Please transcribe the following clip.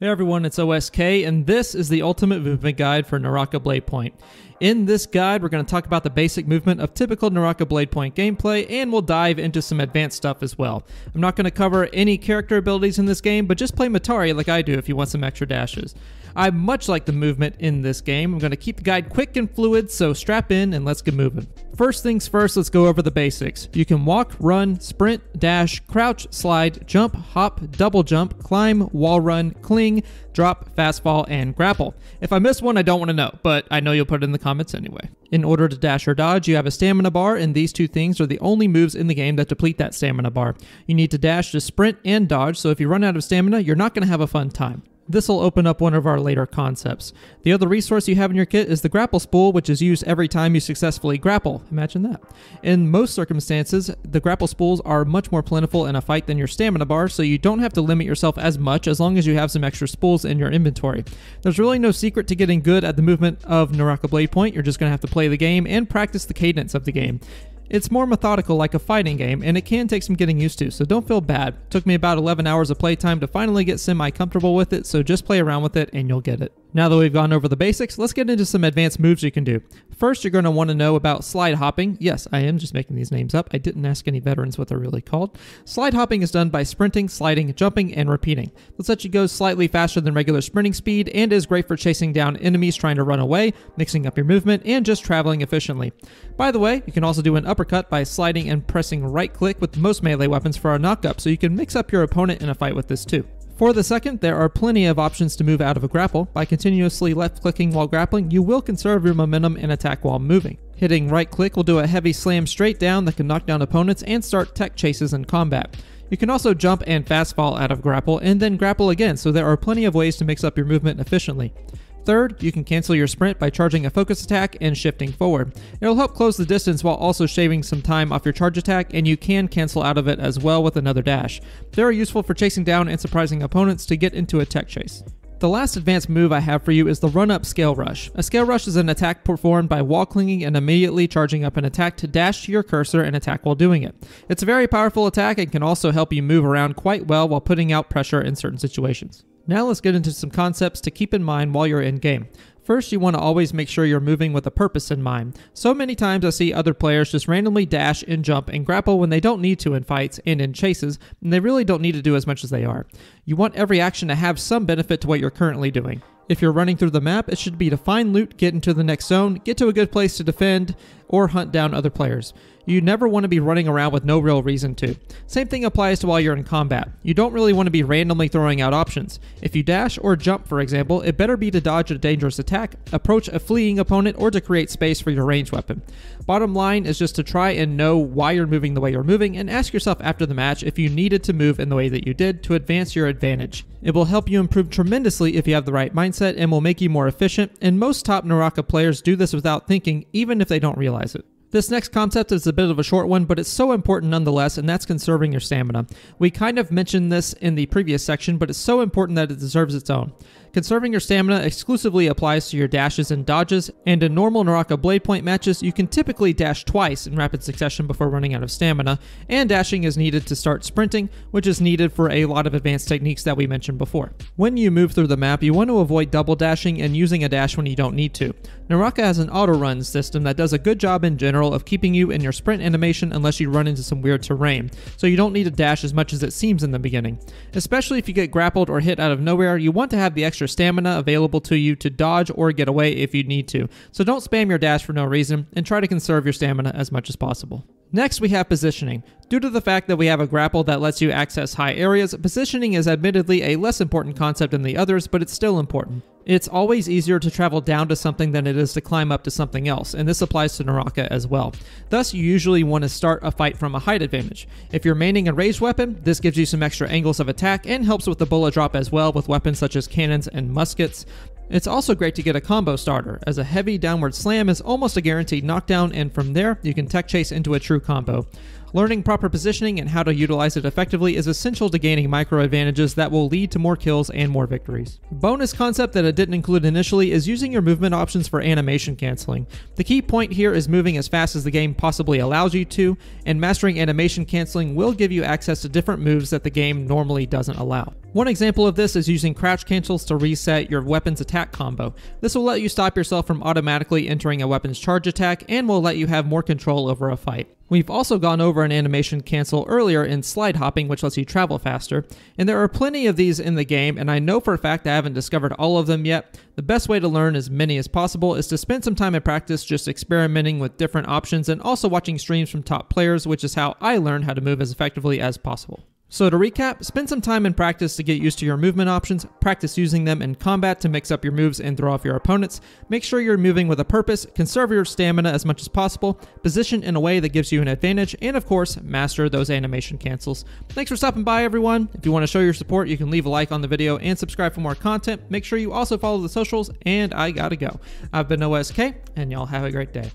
Hey everyone, it's OSK, and this is the ultimate movement guide for Naraka Blade Point. In this guide, we're going to talk about the basic movement of typical Naraka Blade Point gameplay, and we'll dive into some advanced stuff as well. I'm not going to cover any character abilities in this game, but just play Matari like I do if you want some extra dashes. I much like the movement in this game. I'm going to keep the guide quick and fluid, so strap in and let's get moving. First things first, let's go over the basics. You can walk, run, sprint, dash, crouch, slide, jump, hop, double jump, climb, wall run, cling, drop, fast fall, and grapple. If I miss one, I don't want to know, but I know you'll put it in the comments anyway. In order to dash or dodge, you have a stamina bar, and these two things are the only moves in the game that deplete that stamina bar. You need to dash to sprint and dodge, so if you run out of stamina, you're not going to have a fun time. This will open up one of our later concepts. The other resource you have in your kit is the grapple spool, which is used every time you successfully grapple. Imagine that. In most circumstances, the grapple spools are much more plentiful in a fight than your stamina bar, so you don't have to limit yourself as much as long as you have some extra spools in your inventory. There's really no secret to getting good at the movement of Naraka Blade Point. You're just going to have to play the game and practice the cadence of the game. It's more methodical like a fighting game, and it can take some getting used to, so don't feel bad. It took me about 11 hours of playtime to finally get semi comfortable with it, so just play around with it and you'll get it. Now that we've gone over the basics, let's get into some advanced moves you can do. First, you're going to want to know about slide hopping. Yes, I am just making these names up. I didn't ask any veterans what they're really called. Slide hopping is done by sprinting, sliding, jumping, and repeating. This lets you go slightly faster than regular sprinting speed and is great for chasing down enemies trying to run away, mixing up your movement, and just traveling efficiently. By the way, you can also do an uppercut by sliding and pressing right click with most melee weapons for a knockup, so you can mix up your opponent in a fight with this too. For the second, there are plenty of options to move out of a grapple. By continuously left clicking while grappling, you will conserve your momentum and attack while moving. Hitting right click will do a heavy slam straight down that can knock down opponents and start tech chases in combat. You can also jump and fast fall out of grapple and then grapple again, so there are plenty of ways to mix up your movement efficiently. Third, you can cancel your sprint by charging a focus attack and shifting forward. It'll help close the distance while also shaving some time off your charge attack, and you can cancel out of it as well with another dash. They're useful for chasing down and surprising opponents to get into a tech chase. The last advanced move I have for you is the run up scale rush. A scale rush is an attack performed by wall clinging and immediately charging up an attack to dash to your cursor and attack while doing it. It's a very powerful attack and can also help you move around quite well while putting out pressure in certain situations. Now let's get into some concepts to keep in mind while you're in game. First, you want to always make sure you're moving with a purpose in mind. So many times I see other players just randomly dash and jump and grapple when they don't need to in fights and in chases, and they really don't need to do as much as they are. You want every action to have some benefit to what you're currently doing. If you're running through the map, it should be to find loot, get into the next zone, get to a good place to defend, or hunt down other players. You never want to be running around with no real reason to. Same thing applies to while you're in combat. You don't really want to be randomly throwing out options. If you dash or jump, for example, it better be to dodge a dangerous attack, approach a fleeing opponent, or to create space for your ranged weapon. Bottom line is just to try and know why you're moving the way you're moving and ask yourself after the match if you needed to move in the way that you did to advance your advantage. It will help you improve tremendously if you have the right mindset and will make you more efficient, and most top Naraka players do this without thinking, even if they don't realize it. This next concept is a bit of a short one, but it's so important nonetheless, and that's conserving your stamina. We kind of mentioned this in the previous section, but it's so important that it deserves its own. Conserving your stamina exclusively applies to your dashes and dodges, and in normal Naraka Blade Point matches, you can typically dash twice in rapid succession before running out of stamina, and dashing is needed to start sprinting, which is needed for a lot of advanced techniques that we mentioned before. When you move through the map, you want to avoid double dashing and using a dash when you don't need to. Naraka has an auto run system that does a good job in general of keeping you in your sprint animation unless you run into some weird terrain, so you don't need to dash as much as it seems in the beginning. Especially if you get grappled or hit out of nowhere, you want to have the extra stamina available to you to dodge or get away if you need to. So don't spam your dash for no reason and try to conserve your stamina as much as possible. Next, we have positioning. Due to the fact that we have a grapple that lets you access high areas, positioning is admittedly a less important concept than the others, but it's still important. It's always easier to travel down to something than it is to climb up to something else, and this applies to Naraka as well. Thus, you usually want to start a fight from a height advantage. If you're maining a ranged weapon, this gives you some extra angles of attack and helps with the bullet drop as well with weapons such as cannons and muskets. It's also great to get a combo starter, as a heavy downward slam is almost a guaranteed knockdown, and from there, you can tech chase into a true combo. Learning proper positioning and how to utilize it effectively is essential to gaining micro advantages that will lead to more kills and more victories. Bonus concept that I didn't include initially is using your movement options for animation canceling. The key point here is moving as fast as the game possibly allows you to, and mastering animation canceling will give you access to different moves that the game normally doesn't allow. One example of this is using crouch cancels to reset your weapon's attack combo. This will let you stop yourself from automatically entering a weapon's charge attack and will let you have more control over a fight. We've also gone over an animation cancel earlier in slide hopping, which lets you travel faster, and there are plenty of these in the game, and I know for a fact I haven't discovered all of them yet. The best way to learn as many as possible is to spend some time in practice just experimenting with different options and also watching streams from top players, which is how I learn how to move as effectively as possible. So to recap, spend some time in practice to get used to your movement options, practice using them in combat to mix up your moves and throw off your opponents, make sure you're moving with a purpose, conserve your stamina as much as possible, position in a way that gives you an advantage, and of course, master those animation cancels. Thanks for stopping by everyone. If you want to show your support, you can leave a like on the video and subscribe for more content. Make sure you also follow the socials, and I gotta go. I've been OSK, and y'all have a great day.